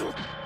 Ugh.